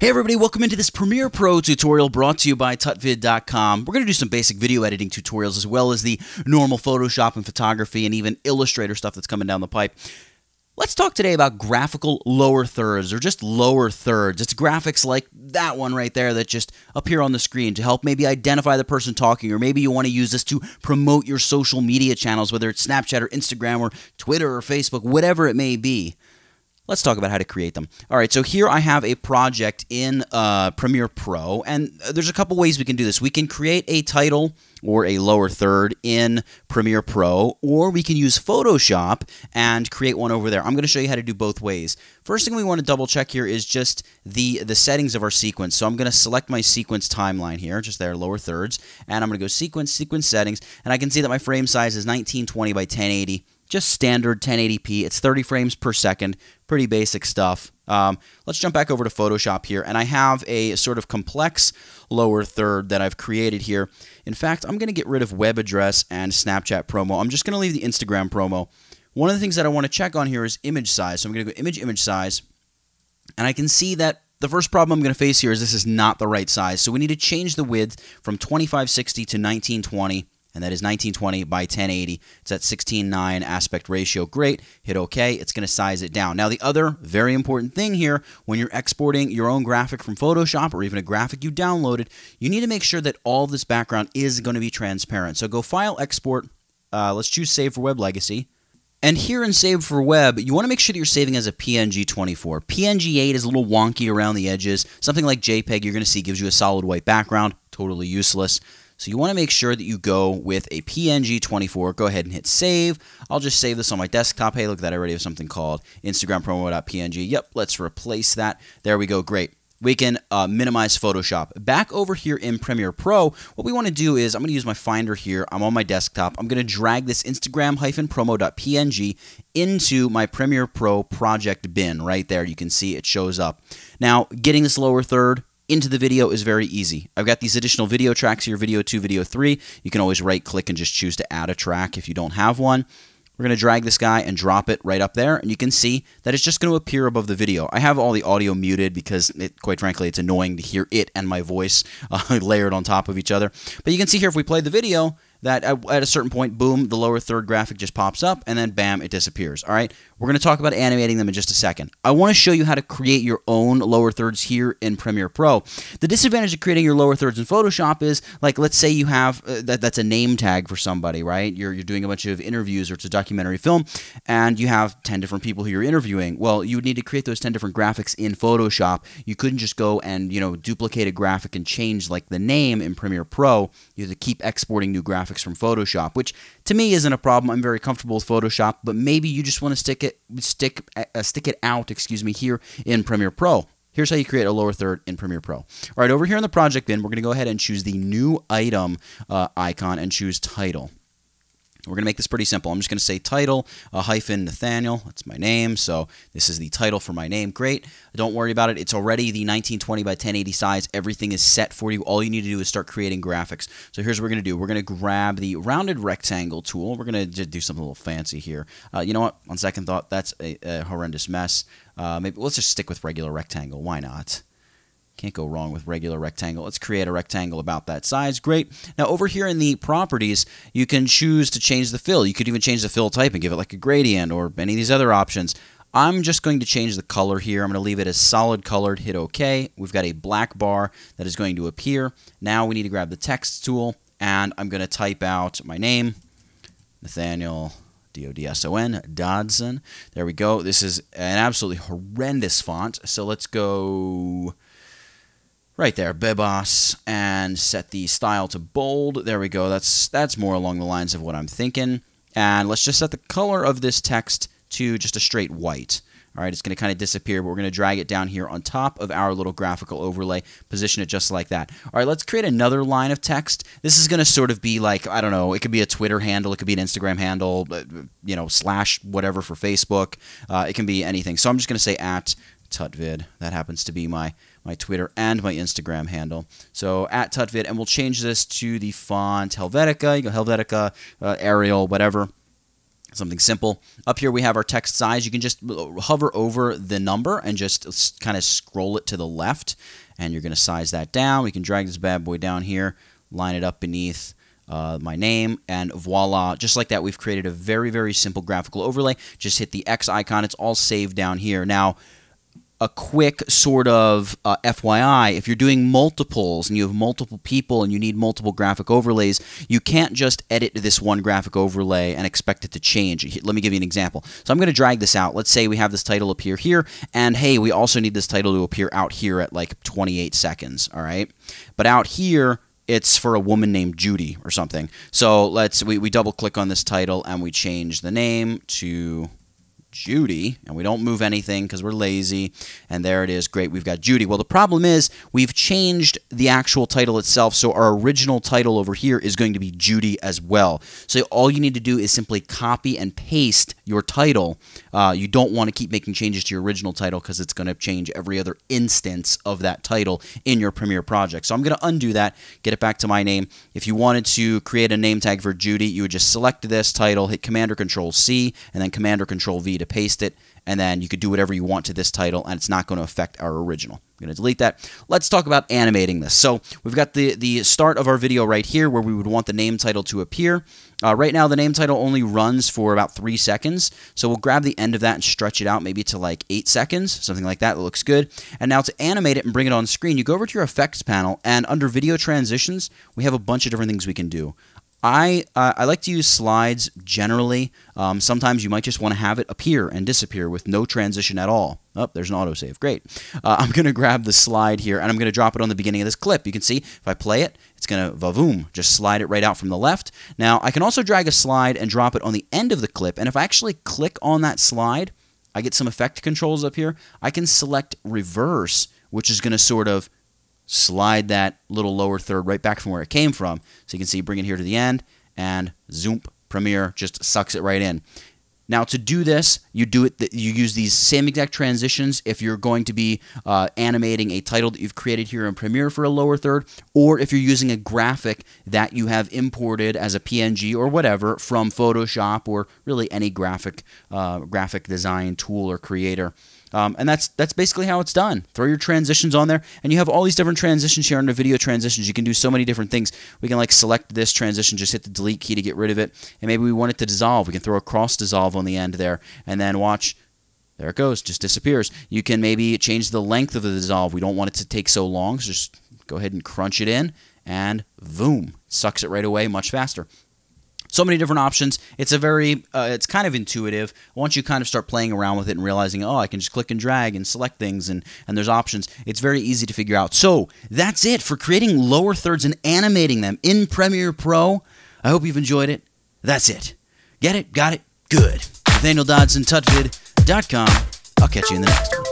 Hey everybody, welcome into this Premiere Pro tutorial brought to you by tutvid.com. We're going to do some basic video editing tutorials as well as the normal Photoshop and photography and even Illustrator stuff that's coming down the pipe. Let's talk today about graphical lower thirds or just lower thirds. It's graphics like that one right there that just appear on the screen to help maybe identify the person talking or maybe you want to use this to promote your social media channels, whether it's Snapchat or Instagram or Twitter or Facebook, whatever it may be. Let's talk about how to create them. All right, so here I have a project in uh, Premiere Pro, and there's a couple ways we can do this. We can create a title or a lower third in Premiere Pro, or we can use Photoshop and create one over there. I'm going to show you how to do both ways. First thing we want to double check here is just the, the settings of our sequence. So I'm going to select my sequence timeline here, just there, lower thirds, and I'm going to go sequence, sequence settings, and I can see that my frame size is 1920 by 1080 just standard 1080p. It's 30 frames per second, pretty basic stuff. Um, let's jump back over to Photoshop here, and I have a sort of complex lower third that I've created here. In fact, I'm going to get rid of web address and Snapchat promo. I'm just going to leave the Instagram promo. One of the things that I want to check on here is image size. So I'm going to go image, image size, and I can see that the first problem I'm going to face here is this is not the right size. So we need to change the width from 2560 to 1920 and that is 1920 by 1080. It's at 16:9 aspect ratio. Great. Hit OK. It's going to size it down. Now, the other very important thing here, when you're exporting your own graphic from Photoshop or even a graphic you downloaded, you need to make sure that all this background is going to be transparent. So go File, Export. Uh, let's choose Save for Web Legacy. And here in Save for Web, you want to make sure that you're saving as a PNG 24. PNG 8 is a little wonky around the edges. Something like JPEG you're going to see gives you a solid white background. Totally useless. So you want to make sure that you go with a PNG 24. Go ahead and hit save. I'll just save this on my desktop. Hey, look at that. I already have something called Instagram promo.png. Yep, let's replace that. There we go. Great we can uh, minimize Photoshop. Back over here in Premiere Pro, what we want to do is I'm going to use my Finder here. I'm on my desktop. I'm going to drag this Instagram-promo.png into my Premiere Pro project bin right there. You can see it shows up. Now, getting this lower third, into the video is very easy. I've got these additional video tracks here, video 2, video 3. You can always right click and just choose to add a track if you don't have one. We're going to drag this guy and drop it right up there, and you can see that it's just going to appear above the video. I have all the audio muted because, it, quite frankly, it's annoying to hear it and my voice uh, layered on top of each other. But you can see here if we play the video, that at a certain point, boom, the lower third graphic just pops up, and then bam, it disappears. All right, we're going to talk about animating them in just a second. I want to show you how to create your own lower thirds here in Premiere Pro. The disadvantage of creating your lower thirds in Photoshop is, like, let's say you have uh, that that's a name tag for somebody, right? You're you're doing a bunch of interviews or it's a documentary film, and you have ten different people who you're interviewing. Well, you would need to create those ten different graphics in Photoshop. You couldn't just go and you know duplicate a graphic and change like the name in Premiere Pro. You have to keep exporting new graphics graphics from Photoshop, which to me isn't a problem. I'm very comfortable with Photoshop, but maybe you just want to stick it stick uh, stick it out, excuse me, here in Premiere Pro. Here's how you create a lower third in Premiere Pro. All right, over here in the project bin, we're going to go ahead and choose the new item uh, icon and choose title. We're going to make this pretty simple. I'm just going to say title uh, hyphen Nathaniel. That's my name. So this is the title for my name. Great. Don't worry about it. It's already the 1920 by 1080 size. Everything is set for you. All you need to do is start creating graphics. So here's what we're going to do. We're going to grab the rounded rectangle tool. We're going to do something a little fancy here. Uh, you know what? On second thought, that's a, a horrendous mess. Uh, maybe let's just stick with regular rectangle. Why not? Can't go wrong with regular rectangle. Let's create a rectangle about that size. Great. Now over here in the properties, you can choose to change the fill. You could even change the fill type and give it like a gradient or any of these other options. I'm just going to change the color here. I'm going to leave it as solid colored, hit OK. We've got a black bar that is going to appear. Now we need to grab the text tool, and I'm going to type out my name, Nathaniel D-O-D-S-O-N, Dodson. There we go. This is an absolutely horrendous font, so let's go right there, Bebas, and set the style to bold. There we go. That's that's more along the lines of what I'm thinking. And let's just set the color of this text to just a straight white. All right, it's going to kind of disappear, but we're going to drag it down here on top of our little graphical overlay, position it just like that. All right, let's create another line of text. This is going to sort of be like, I don't know, it could be a Twitter handle, it could be an Instagram handle, you know, slash whatever for Facebook. Uh, it can be anything. So I'm just going to say at tutvid. That happens to be my my Twitter and my Instagram handle. So at Tutvid, and we'll change this to the font Helvetica. You go Helvetica, uh, Arial, whatever. something simple. Up here we have our text size. You can just hover over the number and just kind of scroll it to the left and you're going to size that down. We can drag this bad boy down here, line it up beneath uh, my name, and voila, just like that, we've created a very, very simple graphical overlay. Just hit the X icon. It's all saved down here. Now, a quick sort of uh, FYI, if you're doing multiples and you have multiple people and you need multiple graphic overlays, you can't just edit this one graphic overlay and expect it to change. Let me give you an example. So I'm going to drag this out. Let's say we have this title appear here, and hey, we also need this title to appear out here at like 28 seconds, all right? But out here, it's for a woman named Judy or something. So let's we, we double click on this title and we change the name to Judy, and we don't move anything because we're lazy. And there it is. Great, we've got Judy. Well, the problem is we've changed the actual title itself, so our original title over here is going to be Judy as well. So all you need to do is simply copy and paste your title. Uh, you don't want to keep making changes to your original title because it's going to change every other instance of that title in your Premiere project. So I'm going to undo that, get it back to my name. If you wanted to create a name tag for Judy, you would just select this title, hit Command or Control C, and then Command or Control V to paste it, and then you could do whatever you want to this title, and it's not going to affect our original. I'm going to delete that. Let's talk about animating this. So we've got the, the start of our video right here where we would want the name title to appear. Uh, right now, the name title only runs for about three seconds, so we'll grab the end of that and stretch it out maybe to like eight seconds, something like that. That looks good. And now to animate it and bring it on screen, you go over to your effects panel, and under video transitions, we have a bunch of different things we can do. I uh, I like to use slides generally. Um, sometimes you might just want to have it appear and disappear with no transition at all. Oh, there's an autosave. Great. Uh, I'm going to grab the slide here and I'm going to drop it on the beginning of this clip. You can see if I play it, it's going to vavoom, just slide it right out from the left. Now, I can also drag a slide and drop it on the end of the clip. And if I actually click on that slide, I get some effect controls up here. I can select reverse, which is going to sort of slide that little lower third right back from where it came from. So you can see, bring it here to the end, and zoom, Premiere just sucks it right in. Now to do this, you do it. You use these same exact transitions if you're going to be uh, animating a title that you've created here in Premiere for a lower third, or if you're using a graphic that you have imported as a PNG or whatever from Photoshop or really any graphic uh, graphic design tool or creator. Um, and that's that's basically how it's done. Throw your transitions on there, and you have all these different transitions here under video transitions. You can do so many different things. We can like select this transition, just hit the delete key to get rid of it, and maybe we want it to dissolve. We can throw a cross dissolve on the end there, and then watch. There it goes, just disappears. You can maybe change the length of the dissolve. We don't want it to take so long, so just go ahead and crunch it in, and boom, sucks it right away much faster so many different options. It's a very, uh, it's kind of intuitive. Once you kind of start playing around with it and realizing, oh, I can just click and drag and select things and, and there's options, it's very easy to figure out. So that's it for creating lower thirds and animating them in Premiere Pro. I hope you've enjoyed it. That's it. Get it? Got it? Good. Nathaniel Dodson, tutvid.com. I'll catch you in the next one.